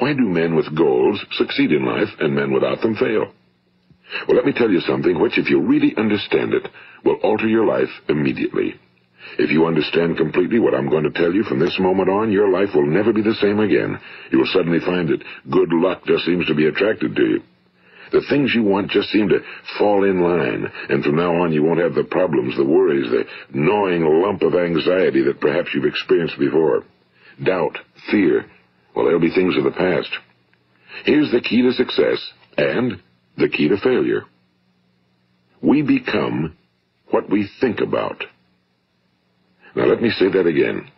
Why do men with goals succeed in life and men without them fail? Well, let me tell you something which, if you really understand it, will alter your life immediately. If you understand completely what I'm going to tell you from this moment on, your life will never be the same again. You will suddenly find that good luck just seems to be attracted to you. The things you want just seem to fall in line, and from now on you won't have the problems, the worries, the gnawing lump of anxiety that perhaps you've experienced before. Doubt, fear, well, they'll be things of the past. Here's the key to success and the key to failure. We become what we think about. Now let me say that again.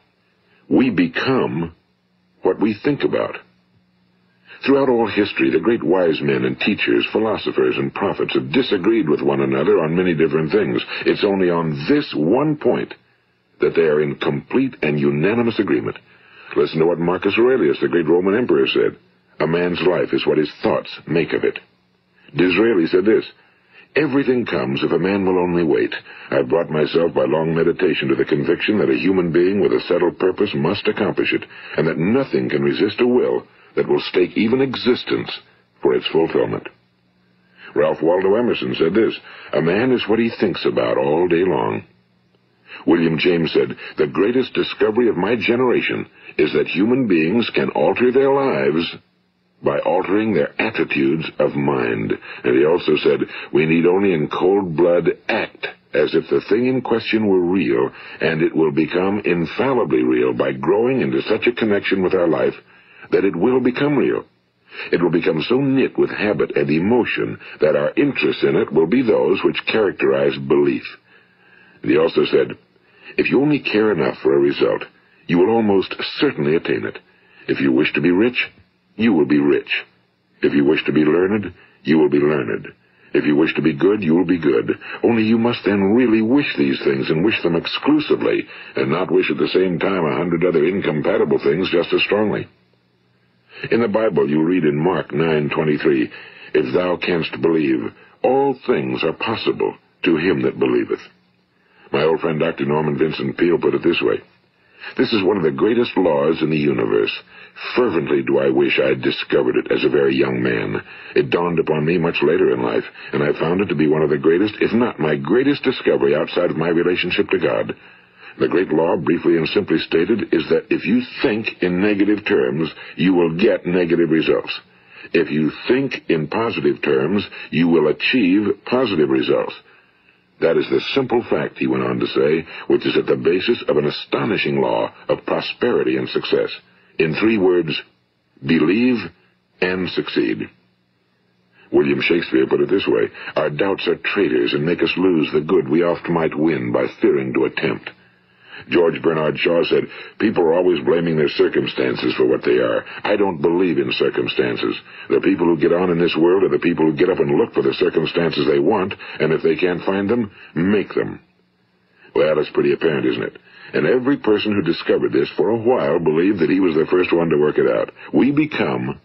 We become what we think about. Throughout all history, the great wise men and teachers, philosophers and prophets have disagreed with one another on many different things. It's only on this one point that they are in complete and unanimous agreement. Listen to what Marcus Aurelius, the great Roman emperor, said. A man's life is what his thoughts make of it. Disraeli said this, Everything comes if a man will only wait. I've brought myself by long meditation to the conviction that a human being with a settled purpose must accomplish it, and that nothing can resist a will that will stake even existence for its fulfillment. Ralph Waldo Emerson said this, A man is what he thinks about all day long. William James said, The greatest discovery of my generation is that human beings can alter their lives by altering their attitudes of mind. And he also said, we need only in cold blood act as if the thing in question were real, and it will become infallibly real by growing into such a connection with our life that it will become real. It will become so knit with habit and emotion that our interest in it will be those which characterize belief. And he also said, if you only care enough for a result, you will almost certainly attain it. If you wish to be rich, you will be rich. If you wish to be learned, you will be learned. If you wish to be good, you will be good. Only you must then really wish these things and wish them exclusively, and not wish at the same time a hundred other incompatible things just as strongly. In the Bible you read in Mark 9:23, If thou canst believe, all things are possible to him that believeth. My old friend Dr. Norman Vincent Peale put it this way, this is one of the greatest laws in the universe. Fervently do I wish I had discovered it as a very young man. It dawned upon me much later in life, and I found it to be one of the greatest, if not my greatest discovery outside of my relationship to God. The great law, briefly and simply stated, is that if you think in negative terms, you will get negative results. If you think in positive terms, you will achieve positive results. That is the simple fact, he went on to say, which is at the basis of an astonishing law of prosperity and success. In three words, believe and succeed. William Shakespeare put it this way, Our doubts are traitors and make us lose the good we oft might win by fearing to attempt. George Bernard Shaw said, People are always blaming their circumstances for what they are. I don't believe in circumstances. The people who get on in this world are the people who get up and look for the circumstances they want, and if they can't find them, make them. Well, it's pretty apparent, isn't it? And every person who discovered this for a while believed that he was the first one to work it out. We become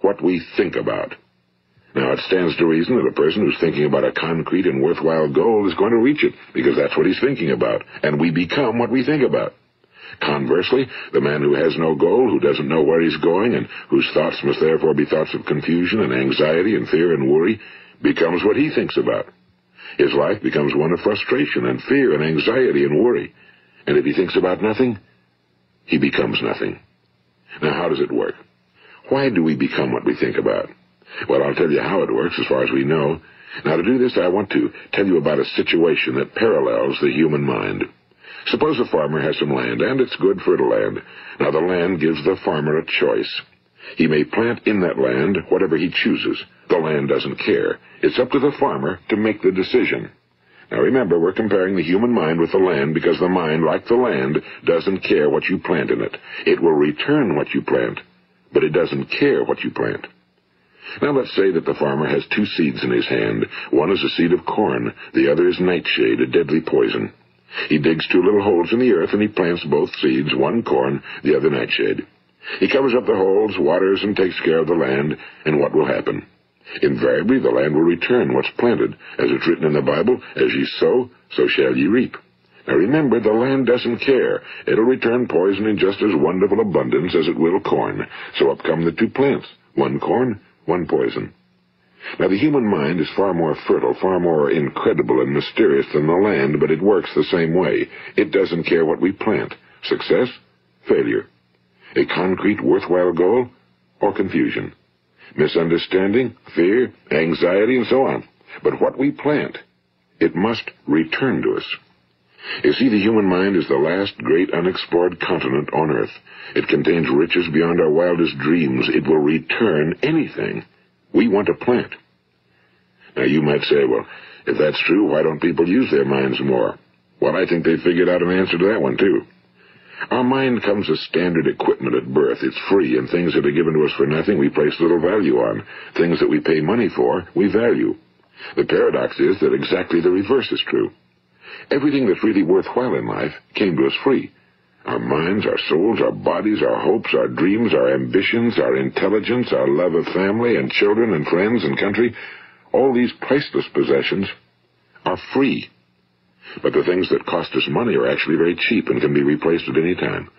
what we think about. Now, it stands to reason that a person who's thinking about a concrete and worthwhile goal is going to reach it, because that's what he's thinking about, and we become what we think about. Conversely, the man who has no goal, who doesn't know where he's going, and whose thoughts must therefore be thoughts of confusion and anxiety and fear and worry, becomes what he thinks about. His life becomes one of frustration and fear and anxiety and worry. And if he thinks about nothing, he becomes nothing. Now, how does it work? Why do we become what we think about? Well, I'll tell you how it works as far as we know. Now, to do this, I want to tell you about a situation that parallels the human mind. Suppose a farmer has some land, and it's good fertile land. Now, the land gives the farmer a choice. He may plant in that land whatever he chooses. The land doesn't care. It's up to the farmer to make the decision. Now remember, we're comparing the human mind with the land because the mind, like the land, doesn't care what you plant in it. It will return what you plant, but it doesn't care what you plant. Now let's say that the farmer has two seeds in his hand. One is a seed of corn, the other is nightshade, a deadly poison. He digs two little holes in the earth and he plants both seeds, one corn, the other nightshade. He covers up the holes, waters, and takes care of the land, and what will happen? Invariably the land will return what's planted, as it's written in the Bible, as ye sow, so shall ye reap. Now remember, the land doesn't care. It'll return poison in just as wonderful abundance as it will corn. So up come the two plants. One corn, one poison. Now the human mind is far more fertile, far more incredible and mysterious than the land, but it works the same way. It doesn't care what we plant. Success, failure. A concrete, worthwhile goal, or confusion. Misunderstanding, fear, anxiety, and so on. But what we plant, it must return to us. You see, the human mind is the last great unexplored continent on Earth. It contains riches beyond our wildest dreams. It will return anything we want to plant. Now, you might say, well, if that's true, why don't people use their minds more? Well, I think they figured out an answer to that one, too. Our mind comes as standard equipment at birth. It's free, and things that are given to us for nothing we place little value on. Things that we pay money for, we value. The paradox is that exactly the reverse is true. Everything that's really worthwhile in life came to us free. Our minds, our souls, our bodies, our hopes, our dreams, our ambitions, our intelligence, our love of family and children and friends and country, all these priceless possessions are free. But the things that cost us money are actually very cheap and can be replaced at any time.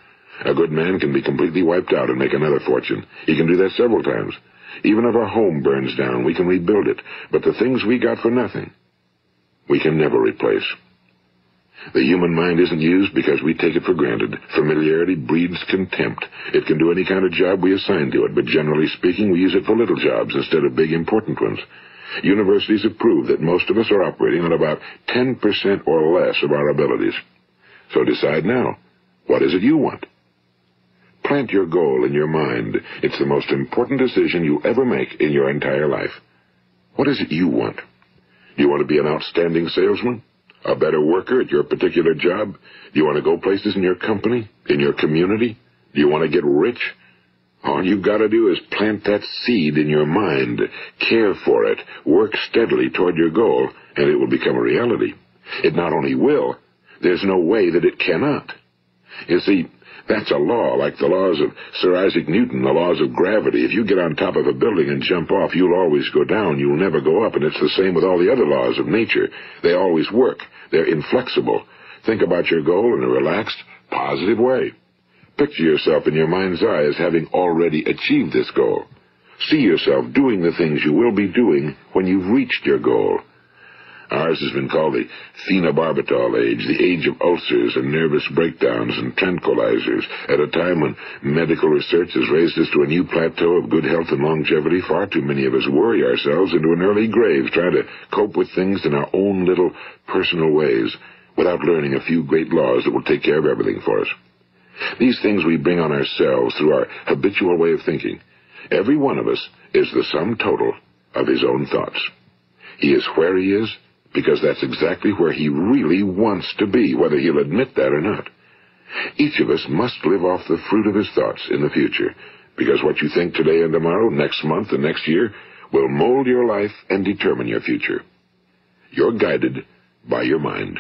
A good man can be completely wiped out and make another fortune. He can do that several times. Even if our home burns down, we can rebuild it. But the things we got for nothing, we can never replace. The human mind isn't used because we take it for granted. Familiarity breeds contempt. It can do any kind of job we assign to it, but generally speaking, we use it for little jobs instead of big important ones. Universities have proved that most of us are operating on about 10% or less of our abilities. So decide now. What is it you want? Plant your goal in your mind. It's the most important decision you'll ever make in your entire life. What is it you want? You want to be an outstanding salesman? A better worker at your particular job? Do you want to go places in your company? In your community? Do you want to get rich? All you've got to do is plant that seed in your mind, care for it, work steadily toward your goal, and it will become a reality. It not only will, there's no way that it cannot. You see, that's a law, like the laws of Sir Isaac Newton, the laws of gravity. If you get on top of a building and jump off, you'll always go down. You'll never go up. And it's the same with all the other laws of nature. They always work. They're inflexible. Think about your goal in a relaxed, positive way. Picture yourself in your mind's eye as having already achieved this goal. See yourself doing the things you will be doing when you've reached your goal. Ours has been called the phenobarbital age, the age of ulcers and nervous breakdowns and tranquilizers, at a time when medical research has raised us to a new plateau of good health and longevity. Far too many of us worry ourselves into an early grave trying to cope with things in our own little personal ways without learning a few great laws that will take care of everything for us. These things we bring on ourselves through our habitual way of thinking. Every one of us is the sum total of his own thoughts. He is where he is because that's exactly where he really wants to be, whether he'll admit that or not. Each of us must live off the fruit of his thoughts in the future, because what you think today and tomorrow, next month and next year, will mold your life and determine your future. You're guided by your mind.